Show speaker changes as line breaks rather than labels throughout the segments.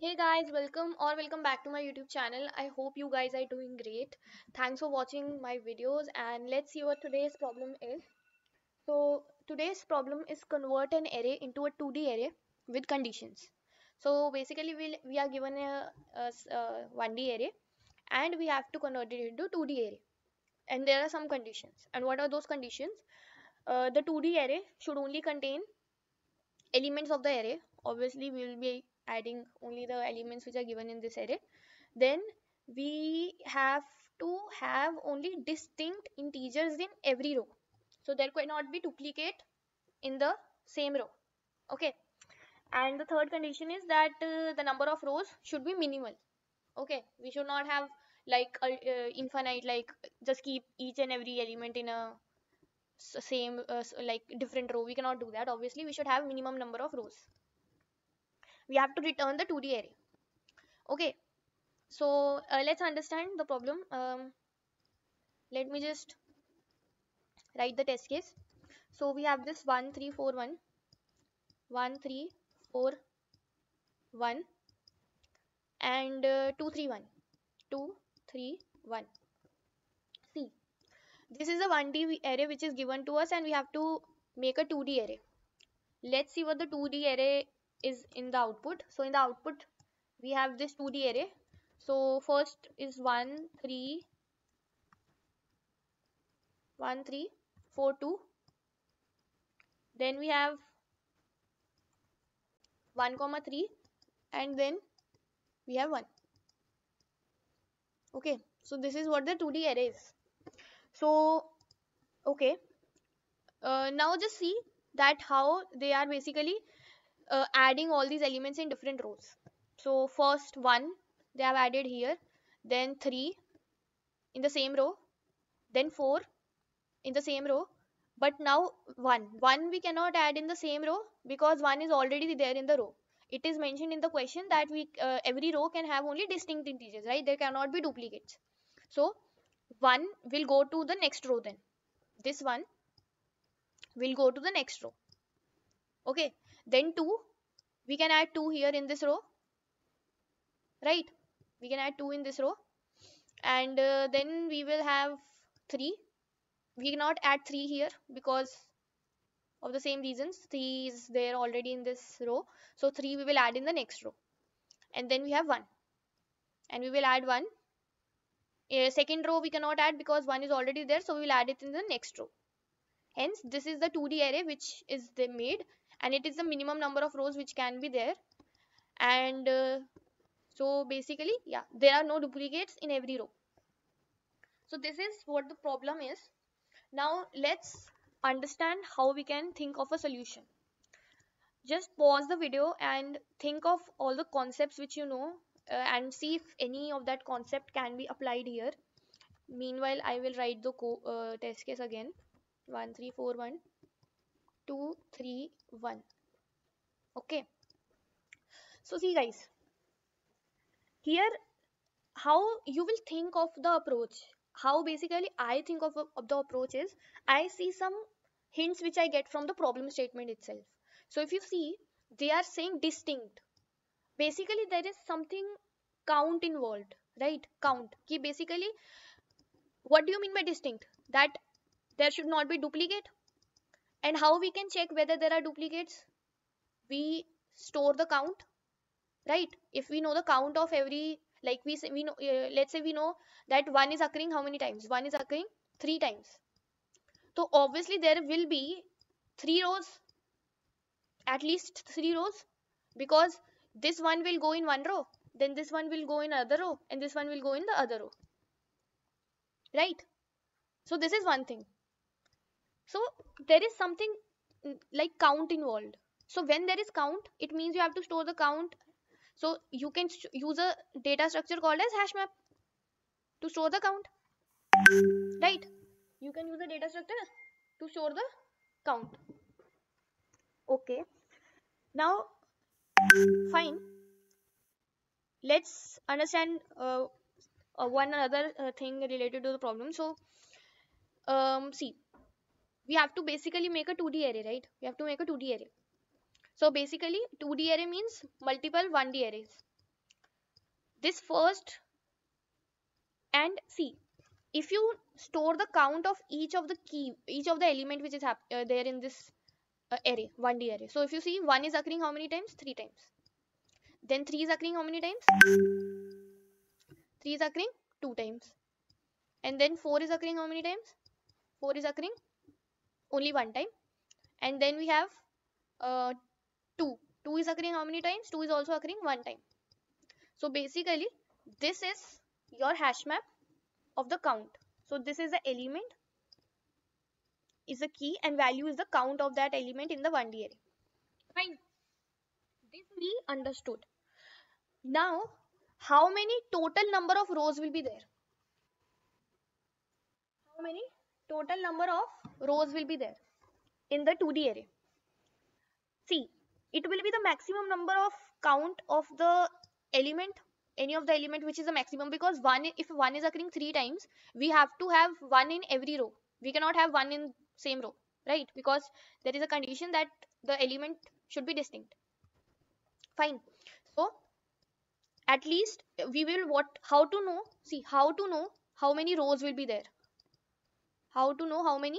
Hey guys, welcome or welcome back to my YouTube channel. I hope you guys are doing great. Thanks for watching my videos and let's see what today's problem is. So today's problem is convert an array into a 2D array with conditions. So basically we'll, we are given a, a, a 1D array and we have to convert it into 2D array. And there are some conditions. And what are those conditions? Uh, the 2D array should only contain elements of the array. Obviously we will be adding only the elements which are given in this array. Then we have to have only distinct integers in every row. So there cannot be duplicate in the same row. Okay. And the third condition is that uh, the number of rows should be minimal. Okay. We should not have like uh, infinite like just keep each and every element in a same uh, like different row. We cannot do that. Obviously we should have minimum number of rows we have to return the 2D array. Okay, so uh, let's understand the problem. Um, let me just write the test case. So we have this 1, 3, 4, 1, 1, 3, 4, 1 and uh, 2, 3, 1, 2, 3, 1. See, this is a 1D array which is given to us and we have to make a 2D array. Let's see what the 2D array is in the output. So in the output we have this 2d array. So first is 1 3 1 3 4 2 then we have 1 comma 3 and then we have 1 okay so this is what the 2d array is. So okay. Uh, now just see that how they are basically uh, adding all these elements in different rows. So first 1 they have added here, then 3 in the same row, then 4 in the same row, but now 1. 1 we cannot add in the same row because 1 is already there in the row. It is mentioned in the question that we uh, every row can have only distinct integers, right? There cannot be duplicates. So 1 will go to the next row then. This one will go to the next row. Okay, then 2 we can add 2 here in this row right? We can add 2 in this row. And uh, then we will have 3 we cannot add 3 here because of the same reasons. 3 is there already in this row. So 3 we will add in the next row. And then we have 1 and we will add 1 a second row we cannot add because 1 is already there. So we will add it in the next row. Hence this is the 2d array which is made and it is the minimum number of rows which can be there. And uh, so basically yeah there are no duplicates in every row. So this is what the problem is. Now let's understand how we can think of a solution. Just pause the video and think of all the concepts which you know uh, and see if any of that concept can be applied here. Meanwhile i will write the uh, test case again. 1341 2 3 1 okay. So see guys. Here how you will think of the approach. How basically i think of, of the approach is i see some hints which i get from the problem statement itself. So if you see they are saying distinct. Basically there is something count involved right? Count. Ki basically what do you mean by distinct? That there should not be duplicate and how we can check whether there are duplicates? We store the count right? If we know the count of every like we say we know uh, let's say we know that one is occurring how many times? One is occurring three times. So obviously there will be three rows at least three rows because this one will go in one row then this one will go in another row and this one will go in the other row right? So this is one thing so there is something mm, like count involved. So when there is count it means you have to store the count. So you can use a data structure called as hash map to store the count. Right? You can use a data structure to store the count. Okay. Now fine. Let's understand uh, uh, one other uh, thing related to the problem. So um, see we have to basically make a 2D array, right? We have to make a 2D array. So basically 2D array means multiple 1D arrays. this first and see if you store the count of each of the key each of the element which is uh, there in this uh, array 1d array. So if you see 1 is occurring how many times? 3 times. Then 3 is occurring how many times? 3 is occurring 2 times. And then 4 is occurring how many times? 4 is occurring only one time. And then we have uh, 2 2 is occurring how many times? 2 is also occurring one time. So basically this is your hash map of the count. So this is the element is the key and value is the count of that element in the 1d array fine. This we understood. Now how many total number of rows will be there? How many total number of rows will be there in the 2d array. See it will be the maximum number of count of the element any of the element which is the maximum because one if one is occurring three times we have to have one in every row. We cannot have one in same row right? Because there is a condition that the element should be distinct. Fine. So at least we will what how to know see how to know how many rows will be there. How to know how many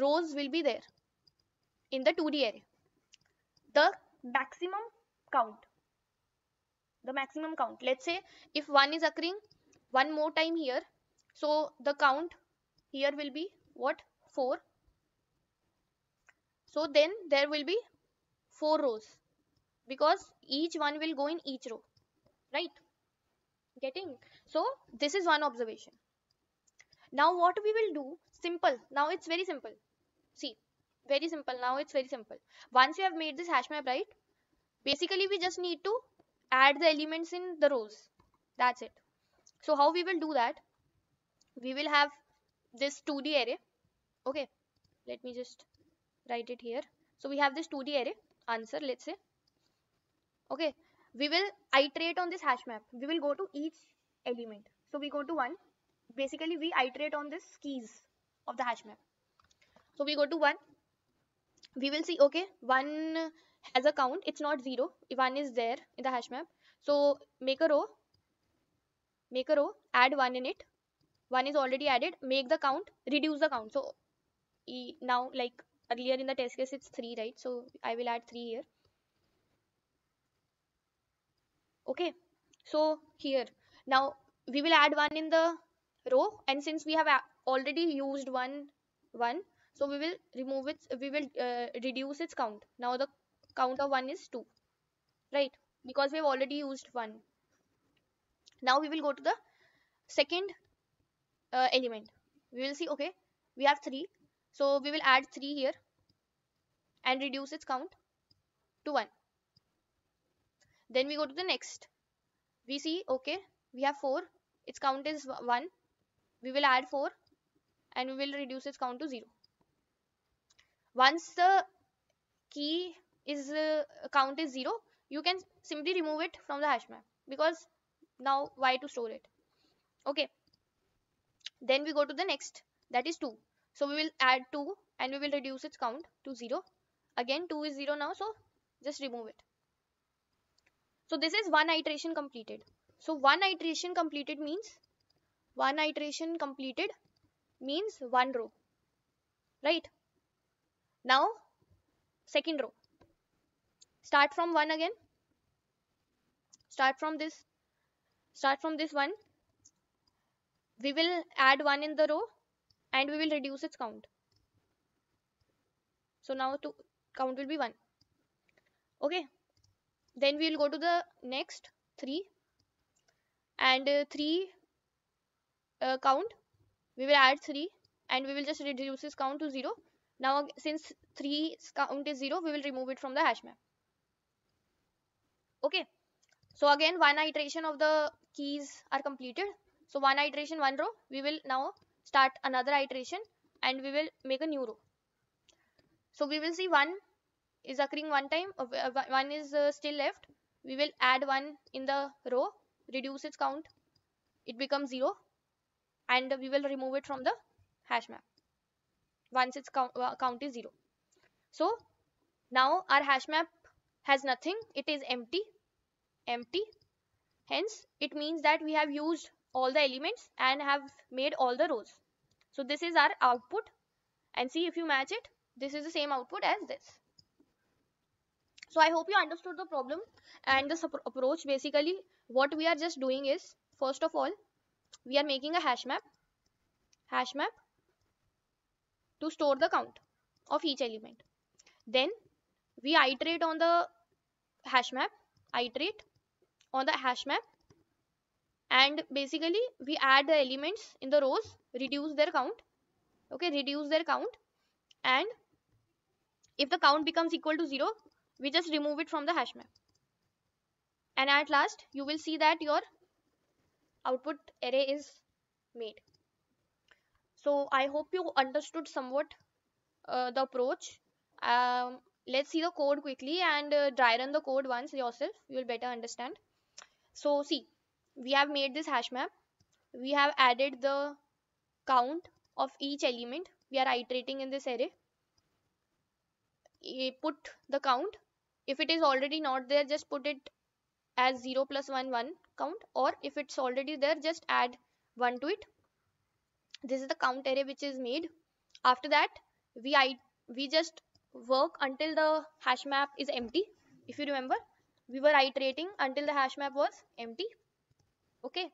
rows will be there in the 2d array. The maximum count the maximum count. Let's say if one is occurring one more time here so the count here will be what? 4 so then there will be 4 rows because each one will go in each row right? Getting? So this is one observation. Now what we will do simple. Now it's very simple. See very simple. Now it's very simple. Once you have made this hash map right basically we just need to add the elements in the rows. That's it. So how we will do that? We will have this 2d array. Okay let me just write it here. So we have this 2d array. Answer let's say. Okay we will iterate on this hash map. We will go to each element. So we go to one. Basically we iterate on this keys of the hash map. So we go to one. We will see okay one has a count. It's not zero. If one is there in the hash map. So make a row. Make a row. Add one in it. One is already added. Make the count. Reduce the count. So now like earlier in the test case it's three right? So i will add three here. Okay. So here. Now we will add one in the row. And since we have already used one one. So we will remove it we will uh, reduce its count. Now the count of 1 is 2 right? Because we have already used 1 now we will go to the second uh, element. We will see okay we have 3 so we will add 3 here and reduce its count to 1 then we go to the next. We see okay we have 4 its count is 1 we will add 4 and we will reduce its count to 0 once the key is uh, count is 0 you can simply remove it from the hash map because now why to store it? Okay. Then we go to the next that is 2 so we will add 2 and we will reduce its count to 0 again 2 is 0 now so just remove it. So this is one iteration completed. So one iteration completed means one iteration completed means one row right? Now second row. Start from 1 again. Start from this. Start from this one. We will add one in the row and we will reduce its count. So now to count will be 1 okay. Then we will go to the next 3 and uh, 3 uh, count we will add 3 and we will just reduce this count to 0 now since 3 count is 0 we will remove it from the hash map. Okay. So again one iteration of the keys are completed. So one iteration one row. We will now start another iteration and we will make a new row. So we will see one is occurring one time uh, uh one is uh, still left. We will add one in the row reduce its count. It becomes 0 and we will remove it from the hash map. Once its count, uh, count is 0 so now our hash map has nothing. It is empty. Empty. Hence it means that we have used all the elements and have made all the rows. So this is our output. And see if you match it this is the same output as this. So i hope you understood the problem. And the approach basically what we are just doing is first of all we are making a hash map. Hash map to store the count of each element. Then we iterate on the hash map iterate on the hash map and basically we add the elements in the rows reduce their count okay reduce their count and if the count becomes equal to 0 we just remove it from the hash map. And at last you will see that your output array is made. So i hope you understood somewhat uh, the approach. Um, let's see the code quickly and uh, dry run the code once yourself. You will better understand. So see we have made this hash map. We have added the count of each element. We are iterating in this array. Put the count. If it is already not there just put it as 0 plus 1 1 count or if it's already there just add 1 to it. This is the count array which is made. After that we I, we just work until the hash map is empty. If you remember we were iterating until the hash map was empty. Okay.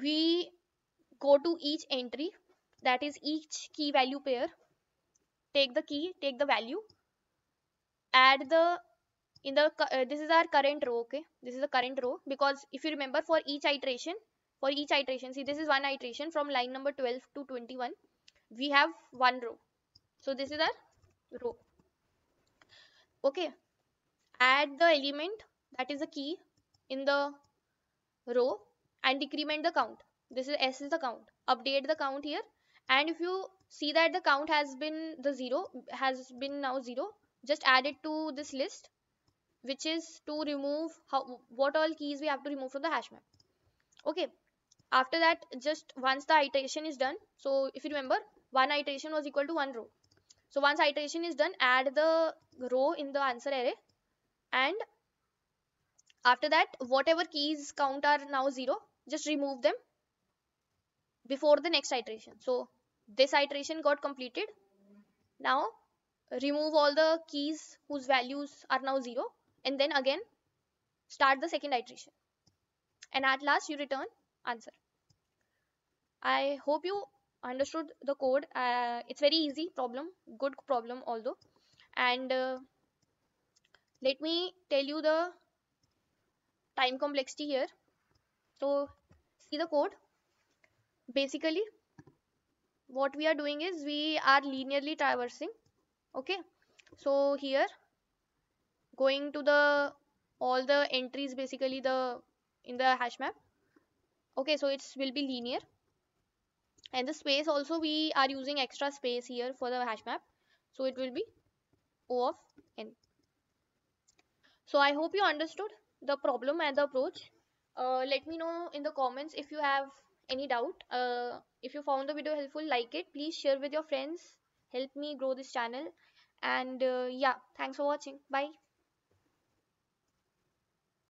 We go to each entry that is each key value pair. Take the key take the value. Add the in the uh, this is our current row okay? This is the current row because if you remember for each iteration for each iteration see this is one iteration from line number 12 to 21 we have one row. So this is our row. Okay. Add the element that is the key in the row and decrement the count. This is s is the count. Update the count here. And if you see that the count has been the zero has been now zero just add it to this list which is to remove how what all keys we have to remove from the hash map. Okay after that just once the iteration is done so if you remember one iteration was equal to one row. So once iteration is done add the row in the answer array and after that whatever keys count are now zero just remove them before the next iteration. So this iteration got completed. Now remove all the keys whose values are now 0 and then again start the second iteration. And at last you return answer. I hope you understood the code. Uh, it's very easy problem good problem although. And uh, let me tell you the time complexity here. So see the code. Basically what we are doing is we are linearly traversing okay? So here going to the all the entries basically the in the hash map. Okay so it will be linear. And the space also we are using extra space here for the hash map. So it will be o of n. So i hope you understood the problem and the approach. Uh, let me know in the comments if you have any doubt. Uh, if you found the video helpful like it. Please share with your friends. Help me grow this channel. And uh, yeah thanks for watching. Bye